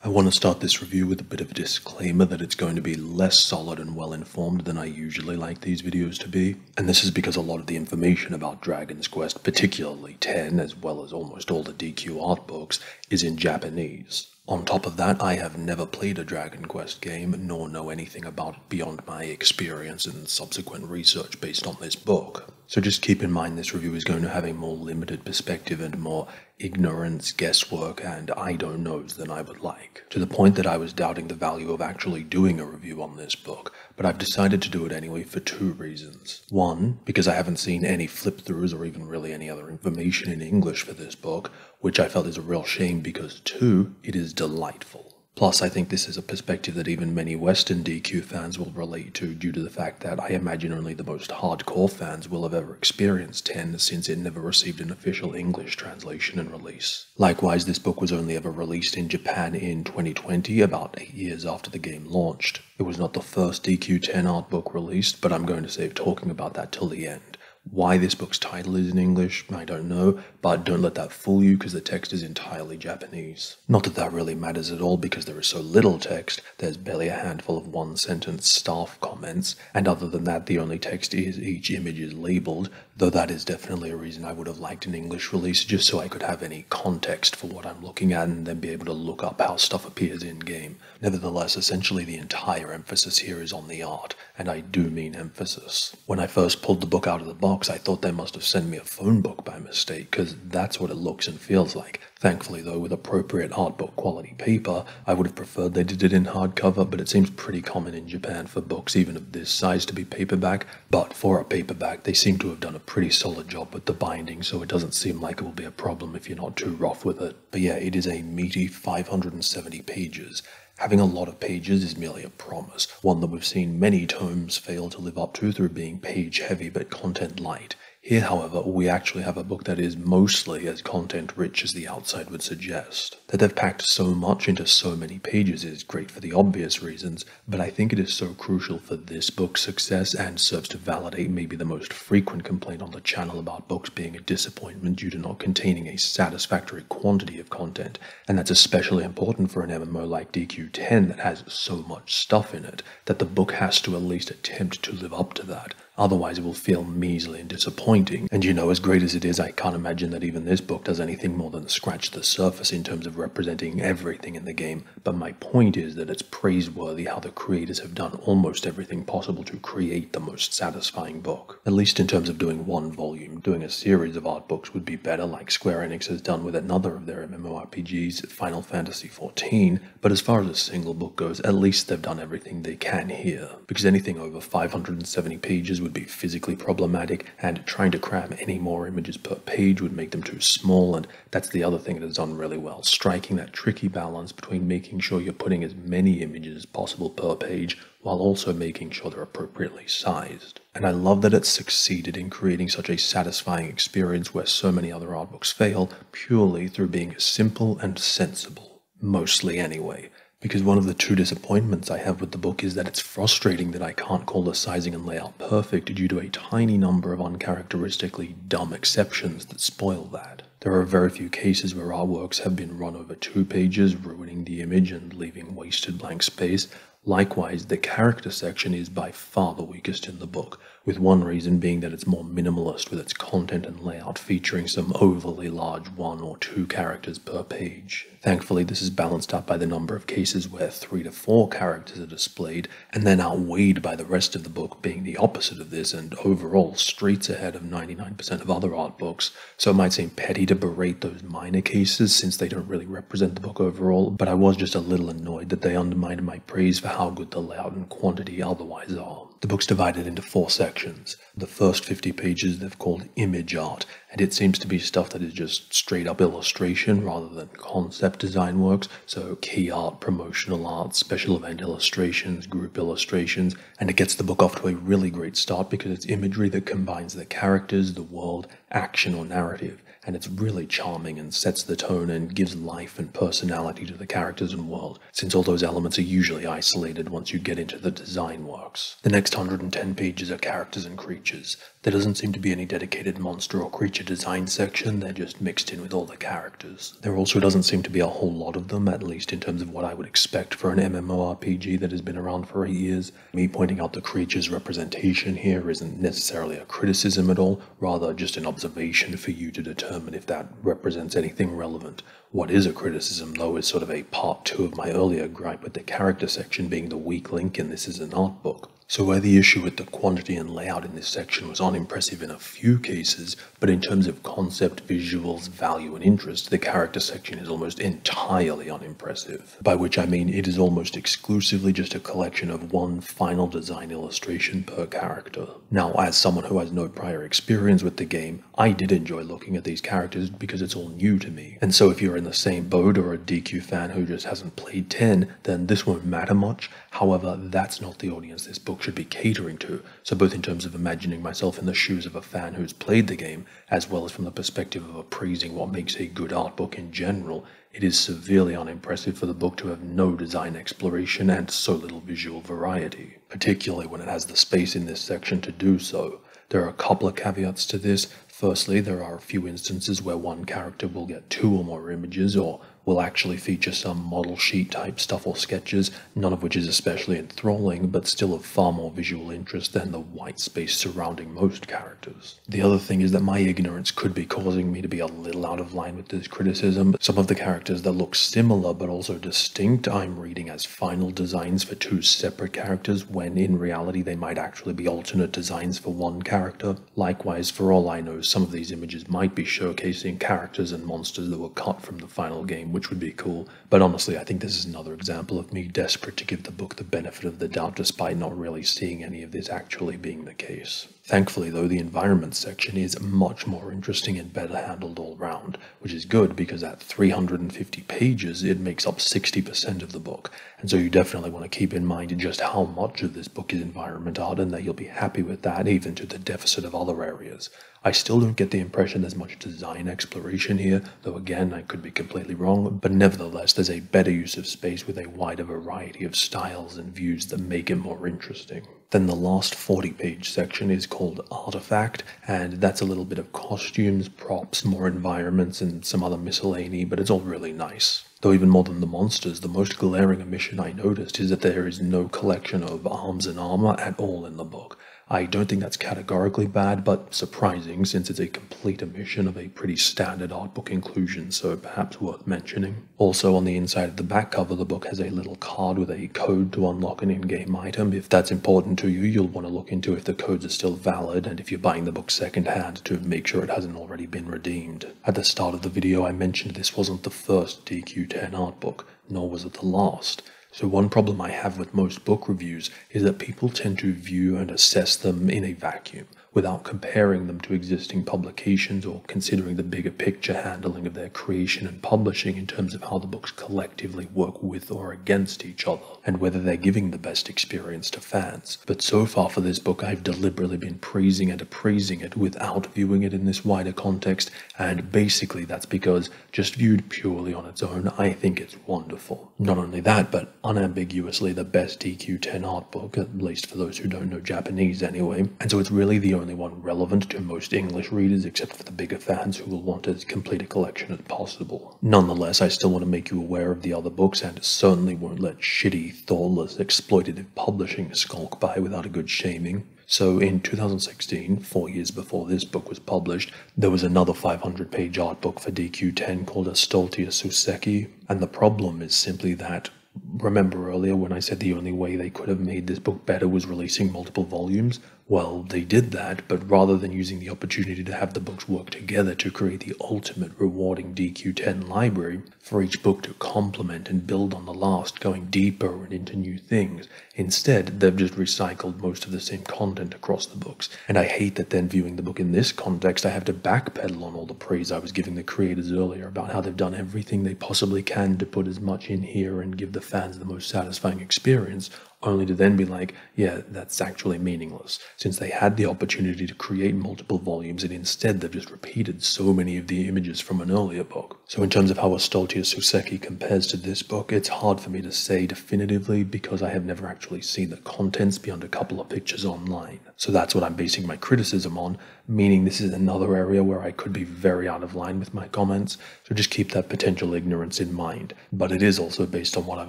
I want to start this review with a bit of a disclaimer that it's going to be less solid and well informed than I usually like these videos to be, and this is because a lot of the information about Dragon's Quest, particularly 10, as well as almost all the DQ art books, is in Japanese. On top of that, I have never played a Dragon Quest game, nor know anything about it beyond my experience and subsequent research based on this book. So just keep in mind this review is going to have a more limited perspective and more ignorance, guesswork, and I don't knows than I would like. To the point that I was doubting the value of actually doing a review on this book, but I've decided to do it anyway for two reasons. One, because I haven't seen any flip throughs or even really any other information in English for this book, which I felt is a real shame because two, it is delightful. Plus, I think this is a perspective that even many Western DQ fans will relate to due to the fact that I imagine only the most hardcore fans will have ever experienced 10 since it never received an official English translation and release. Likewise, this book was only ever released in Japan in 2020, about 8 years after the game launched. It was not the first DQ10 art book released, but I'm going to save talking about that till the end. Why this book's title is in English, I don't know, but don't let that fool you because the text is entirely Japanese. Not that that really matters at all because there is so little text, there's barely a handful of one sentence staff comments, and other than that, the only text is each image is labeled, though that is definitely a reason I would have liked an English release just so I could have any context for what I'm looking at and then be able to look up how stuff appears in game. Nevertheless, essentially the entire emphasis here is on the art, and I do mean emphasis. When I first pulled the book out of the box, box, I thought they must have sent me a phone book by mistake, because that's what it looks and feels like. Thankfully, though, with appropriate art book quality paper, I would have preferred they did it in hardcover, but it seems pretty common in Japan for books even of this size to be paperback. But for a paperback, they seem to have done a pretty solid job with the binding, so it doesn't seem like it will be a problem if you're not too rough with it. But yeah, it is a meaty 570 pages. Having a lot of pages is merely a promise, one that we've seen many tomes fail to live up to through being page heavy but content light. Here, however, we actually have a book that is mostly as content rich as the outside would suggest. That they've packed so much into so many pages is great for the obvious reasons, but I think it is so crucial for this book's success and serves to validate maybe the most frequent complaint on the channel about books being a disappointment due to not containing a satisfactory quantity of content, and that's especially important for an MMO like DQ10 that has so much stuff in it, that the book has to at least attempt to live up to that. Otherwise, it will feel measly and disappointing. And you know, as great as it is, I can't imagine that even this book does anything more than scratch the surface in terms of representing everything in the game. But my point is that it's praiseworthy how the creators have done almost everything possible to create the most satisfying book. At least in terms of doing one volume. Doing a series of art books would be better, like Square Enix has done with another of their MMORPGs, Final Fantasy XIV. But as far as a single book goes, at least they've done everything they can here. Because anything over 570 pages would be physically problematic, and trying to cram any more images per page would make them too small, and that's the other thing that is done really well, striking that tricky balance between making sure you're putting as many images as possible per page while also making sure they're appropriately sized. And I love that it succeeded in creating such a satisfying experience where so many other art books fail purely through being simple and sensible. Mostly anyway. Because one of the two disappointments I have with the book is that it's frustrating that I can't call the sizing and layout perfect due to a tiny number of uncharacteristically dumb exceptions that spoil that. There are very few cases where artworks have been run over two pages, ruining the image and leaving wasted blank space. Likewise, the character section is by far the weakest in the book, with one reason being that it's more minimalist with its content and layout featuring some overly large one or two characters per page. Thankfully, this is balanced out by the number of cases where three to four characters are displayed, and then outweighed by the rest of the book being the opposite of this, and overall streets ahead of 99% of other art books. So it might seem petty to berate those minor cases since they don't really represent the book overall, but I was just a little annoyed that they undermined my praise for how good the layout and quantity otherwise are. The book's divided into four sections. The first 50 pages they've called image art, and it seems to be stuff that is just straight up illustration rather than concept design works. So, key art, promotional art, special event illustrations, group illustrations, and it gets the book off to a really great start because it's imagery that combines the characters, the world, action or narrative, and it's really charming and sets the tone and gives life and personality to the characters and world, since all those elements are usually isolated once you get into the design works. The next 110 pages are characters and creatures. There doesn't seem to be any dedicated monster or creature design section, they're just mixed in with all the characters. There also doesn't seem to be a whole lot of them, at least in terms of what I would expect for an MMORPG that has been around for eight years. Me pointing out the creature's representation here isn't necessarily a criticism at all, rather just an observation for you to determine if that represents anything relevant. What is a criticism, though, is sort of a part two of my earlier gripe with the character section being the weak link in this is an art book. So where the issue with the quantity and layout in this section was unimpressive in a few cases, but in terms of concept, visuals, value, and interest, the character section is almost entirely unimpressive. By which I mean it is almost exclusively just a collection of one final design illustration per character. Now, as someone who has no prior experience with the game, I did enjoy looking at these characters because it's all new to me. And so if you're in the same boat or a DQ fan who just hasn't played 10, then this won't matter much. However, that's not the audience this book should be catering to. So, both in terms of imagining myself in the shoes of a fan who's played the game, as well as from the perspective of appraising what makes a good art book in general, it is severely unimpressive for the book to have no design exploration and so little visual variety, particularly when it has the space in this section to do so. There are a couple of caveats to this. Firstly, there are a few instances where one character will get two or more images, or will actually feature some model sheet type stuff or sketches, none of which is especially enthralling, but still of far more visual interest than the white space surrounding most characters. The other thing is that my ignorance could be causing me to be a little out of line with this criticism. Some of the characters that look similar but also distinct I'm reading as final designs for two separate characters when in reality they might actually be alternate designs for one character. Likewise, for all I know, some of these images might be showcasing characters and monsters that were cut from the final game which would be cool. But honestly, I think this is another example of me desperate to give the book the benefit of the doubt despite not really seeing any of this actually being the case. Thankfully, though, the environment section is much more interesting and better handled all round, which is good because at 350 pages, it makes up 60% of the book. And so you definitely want to keep in mind just how much of this book is environment art and that you'll be happy with that even to the deficit of other areas. I still don't get the impression there's much design exploration here, though again, I could be completely wrong, but nevertheless, there's a better use of space with a wider variety of styles and views that make it more interesting. Then the last 40 page section is called Artifact, and that's a little bit of costumes, props, more environments, and some other miscellany, but it's all really nice. Though even more than the monsters, the most glaring omission I noticed is that there is no collection of arms and armor at all in the book. I don't think that's categorically bad, but surprising since it's a complete omission of a pretty standard art book inclusion, so perhaps worth mentioning. Also, on the inside of the back cover, the book has a little card with a code to unlock an in game item. If that's important to you, you'll want to look into if the codes are still valid and if you're buying the book secondhand to make sure it hasn't already been redeemed. At the start of the video, I mentioned this wasn't the first DQ10 art book, nor was it the last. So, one problem I have with most book reviews is that people tend to view and assess them in a vacuum without comparing them to existing publications or considering the bigger picture handling of their creation and publishing in terms of how the books collectively work with or against each other, and whether they're giving the best experience to fans. But so far for this book, I've deliberately been praising and appraising it without viewing it in this wider context, and basically that's because, just viewed purely on its own, I think it's wonderful. Not only that, but unambiguously the best DQ10 art book, at least for those who don't know Japanese anyway, and so it's really the only one relevant to most English readers except for the bigger fans who will want as complete a collection as possible. Nonetheless, I still want to make you aware of the other books and certainly won't let shitty, thoughtless, exploitative publishing skulk by without a good shaming. So in 2016, four years before this book was published, there was another 500 page art book for DQ10 called Astoltia Soseki, and the problem is simply that remember earlier when I said the only way they could have made this book better was releasing multiple volumes? Well, they did that, but rather than using the opportunity to have the books work together to create the ultimate rewarding DQ10 library, for each book to complement and build on the last, going deeper and into new things, instead, they've just recycled most of the same content across the books. And I hate that then viewing the book in this context, I have to backpedal on all the praise I was giving the creators earlier about how they've done everything they possibly can to put as much in here and give the fans the most satisfying experience, only to then be like, yeah, that's actually meaningless, since they had the opportunity to create multiple volumes and instead they've just repeated so many of the images from an earlier book. So, in terms of how Astoltia Soseki compares to this book, it's hard for me to say definitively because I have never actually seen the contents beyond a couple of pictures online. So, that's what I'm basing my criticism on, meaning this is another area where I could be very out of line with my comments, so just keep that potential ignorance in mind. But it is also based on what I've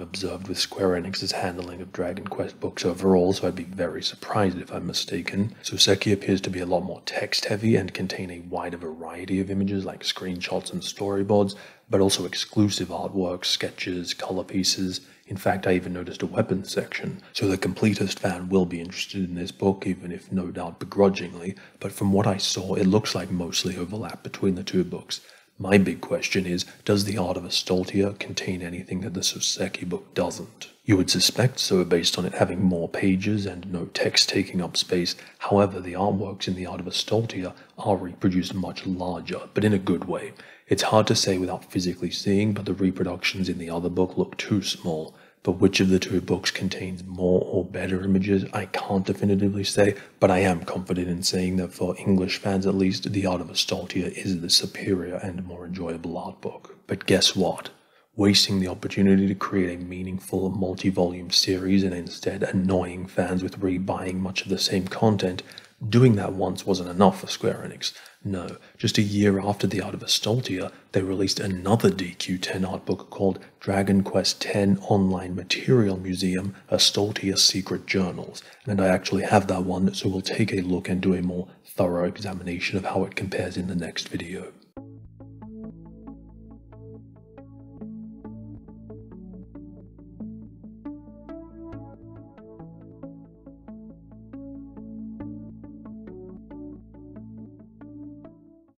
observed with Square Enix's handling of Dragon Quest books overall, so I'd be very surprised if I'm mistaken. Soseki appears to be a lot more text heavy and contain a wider variety of images like screenshots and storyboards, but also exclusive artwork, sketches, color pieces. In fact, I even noticed a weapons section, so the completist fan will be interested in this book, even if no doubt begrudgingly. But from what I saw, it looks like mostly overlap between the two books. My big question is Does the Art of Astoltia contain anything that the Soseki book doesn't? You would suspect so based on it having more pages and no text taking up space. However, the artworks in the Art of Astoltia are reproduced much larger, but in a good way. It's hard to say without physically seeing, but the reproductions in the other book look too small. But which of the two books contains more or better images, I can't definitively say, but I am confident in saying that for English fans at least, The Art of Astoltia is the superior and more enjoyable art book. But guess what? Wasting the opportunity to create a meaningful multi volume series and instead annoying fans with rebuying much of the same content Doing that once wasn't enough for Square Enix. No, just a year after The Art of Astoltia, they released another DQ10 art book called Dragon Quest X Online Material Museum Astoltia Secret Journals. And I actually have that one, so we'll take a look and do a more thorough examination of how it compares in the next video.